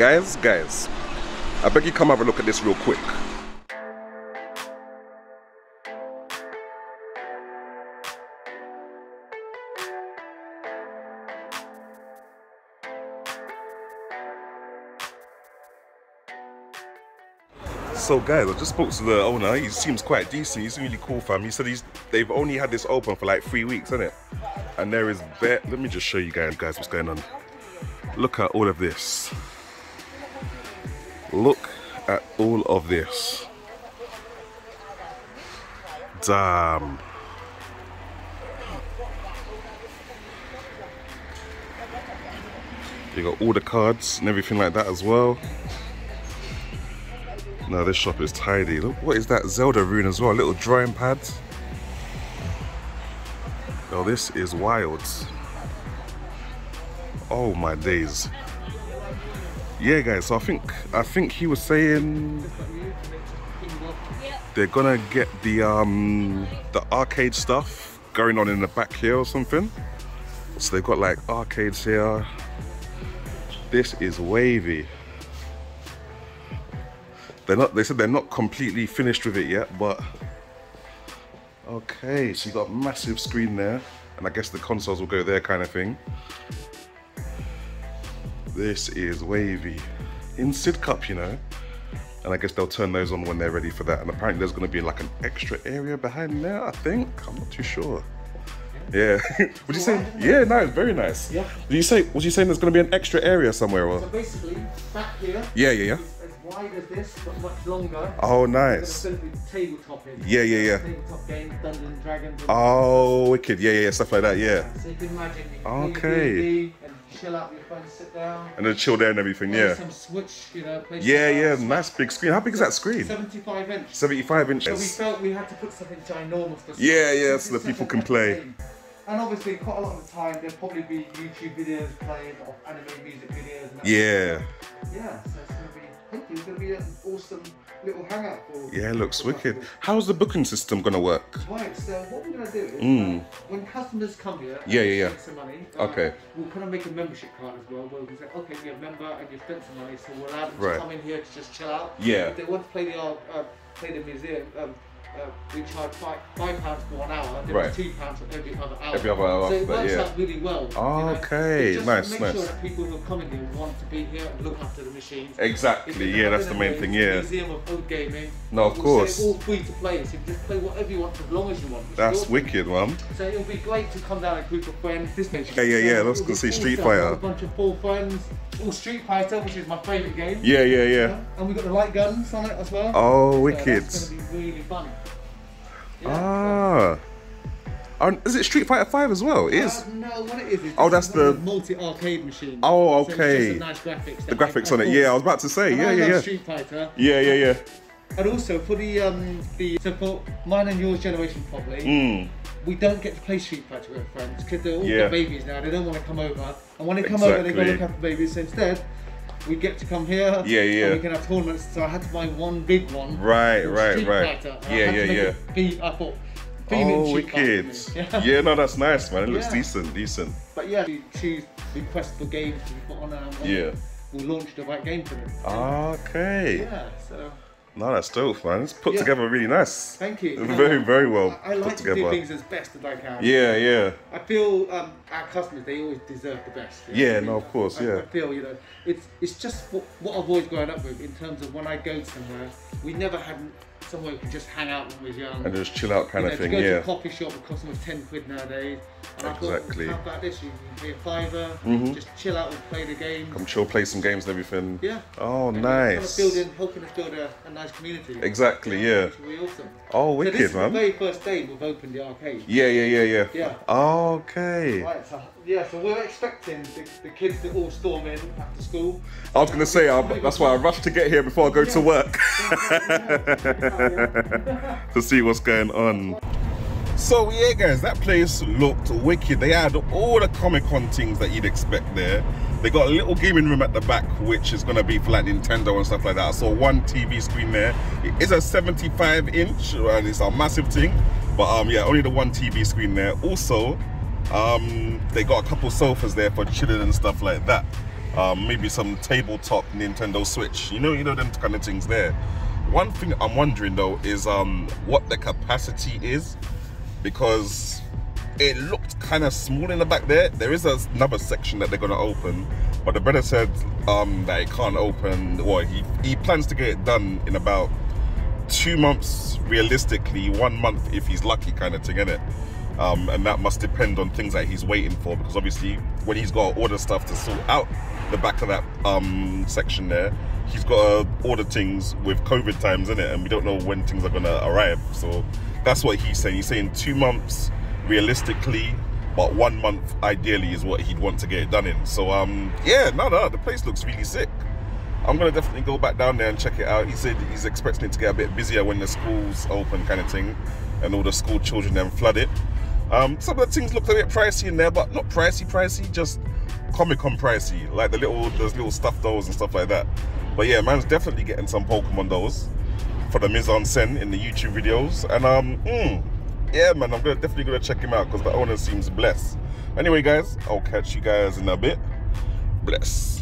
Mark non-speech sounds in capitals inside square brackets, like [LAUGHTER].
Guys, guys, I beg you come have a look at this real quick. So guys, I just spoke to the owner. He seems quite decent. He's really cool, fam. He said he's they've only had this open for like three weeks, isn't it? And there is bet. Let me just show you guys, guys, what's going on. Look at all of this. Look at all of this. Damn. You got all the cards and everything like that as well. Now this shop is tidy. Look, what is that Zelda rune as well? A little drawing pad. Oh, this is wild. Oh my days. Yeah, guys. So I think I think he was saying they're gonna get the um the arcade stuff going on in the back here or something. So they've got like arcades here. This is wavy. They're not. They said they're not completely finished with it yet, but okay. So you got massive screen there, and I guess the consoles will go there, kind of thing. This is wavy in Sidcup, you know. And I guess they'll turn those on when they're ready for that. And apparently there's going to be like an extra area behind there. I think I'm not too sure. Yeah. [LAUGHS] would you say? Yeah, no, it's very nice. Yeah. Did you say? Was you saying there's going to be an extra area somewhere? Or? So basically, back here, Yeah, yeah, yeah. as wide as this, but much longer. Oh, There's nice. going to be tabletop in. Yeah, yeah, yeah. Tabletop games, Dungeons and Dragons. and- Oh, wicked. Yeah, yeah, yeah, stuff like that. Yeah. So you can imagine you can Okay. Chill out with your friends, sit down. And then chill there and everything. play Yeah. Some Switch, you know. Yeah, yeah. Switch. Nice big screen. How big is that screen? 75 inch. 75 So we inches. felt we had to put something ginormous. To Yeah, yeah, so that people can play. And obviously, quite a lot of the time, there'll probably be YouTube videos played of anime music videos. Yeah. Yeah, so it's gonna be it's gonna be an awesome little hangout for. Yeah, it looks wicked. How's the booking system gonna work? Right, so what we're gonna do is Mm. uh, when customers come here, and Yeah, yeah, yeah. spend some money. uh, Okay. We'll kind of make a membership card as well, where we say, okay, you're a member and you've spent some money, so we'll allow them Right. to come in here to just chill out. Yeah. If they want to play the uh, uh, play the museum, um, uh, we charge five five pounds for one hour. Then Right. it's two pounds for every other hour. Every other hour So it works yeah. out really well. you know. Okay, just nice, make nice. sure that people who are coming here want to be here and look after the machines. Exactly. Yeah, that's the main thing. it's Yeah. Museum of old gaming. No, of course. all free to play, so you can just play whatever you want as long as you want. That's wicked, man. So it'll be great to come down a group of friends. This makes Yeah, yeah, yeah, let's go see Street Fighter. A bunch of full friends, all Street Fighter, which is my favourite game. Yeah, yeah, yeah. And we've got the light guns on it as well. Oh, So wicked. That's going to be really fun. Yeah. Ah. Oh, is it Street Fighter 5 as well? It is. Uh, no, what it is is Oh, that's is one of the- multi-arcade machine. Oh, So it's okay. just a nice graphics. The graphics on it. Yeah, I was about to say. And Yeah, I yeah, yeah. Street Fighter. Yeah, yeah, yeah. And also for the um the so for mine and yours generation probably, Mm. we don't get to play Street Fighter with friends because they're all Yeah. got babies now. They don't want to come over, and when they come over, they go look after babies. So instead, we get to come here. Yeah, yeah. And we can have tournaments. So I had to buy one big one. Right, right, right. Fighter, and I Yeah, yeah, yeah. Be, I thought. Oh, wicked. [LAUGHS] Yeah. Yeah. no, that's nice, man. It looks decent, decent. But yeah, you choose request for games to be put on, and Yeah. we'll launch the right game for them. Ah, okay. Yeah. No, that's dope, man. It's put Yeah. together really nice. thank you. Very, very well I, I like to do things as best as I can. Yeah, yeah. I feel um, our customers they always deserve the best. you know Yeah, no, of course, I, yeah. I feel you know it's it's just what, what I've always grown up with in terms of when I go somewhere, we never had somewhere we could just hang out when we was young. And just chill out kind you of know, thing, to go to yeah. a coffee shop would cost almost ten quid nowadays. And I Exactly. thought, how about this? You can pay a fiver, Mhm. just chill out and play the game. Come chill, play some games and everything. Yeah. Oh, And Kind of nice. building, helping us build a, a nice community. Exactly, yeah. Which really awesome. Oh, so this wicked, is the very first day we've opened the arcade. Yeah, yeah, yeah, yeah. Yeah. Okay. Right, so yeah, so we're expecting the, the kids to all storm in after school. I was gonna say I, that's why I rushed to get here before I go to work [LAUGHS] [LAUGHS] to see what's going on. So yeah, guys, that place looked wicked. They had all the Comic Con things that you'd expect there. They got a little gaming room at the back, which is gonna be for like Nintendo and stuff like that. I saw one TV screen there. It is a 75 inch, and it's a massive thing. But um, yeah, only the one TV screen there. Also, um, they got a couple sofas there for chilling and stuff like that. um, maybe some tabletop Nintendo Switch. You know, you know them kind of things there. One thing I'm wondering though is um, what the capacity is, because it looked kind of small in the back there. There is another section that they're gonna open, but the brother said um, that it can't open. Well, he he plans to get it done in about two months, realistically, one month if he's lucky, kind of thing, innit? Um, and that must depend on things that he's waiting for because obviously when he's got to order stuff to sort out the back of that um, section there, he's got to order things with COVID times in it, and we don't know when things are gonna arrive. So that's what he's saying. He's saying two months realistically, but one month ideally is what he'd want to get it done in. So um, yeah, no, no, the place looks really sick. I'm gonna definitely go back down there and check it out. He said he's expecting it to get a bit busier when the schools open, kind of thing, and all the school children then flood it. Um, some of the things looked a bit pricey in there, but not pricey, pricey, just Comic Con pricey, like the little those little stuffed dolls and stuff like that. But yeah, man's definitely getting some Pokemon dolls for the mise en scène in the YouTube videos, and um, mm, yeah, man, I'm gonna definitely gonna check him out because the owner seems blessed. Anyway, guys, I'll catch you guys in a bit. Bless.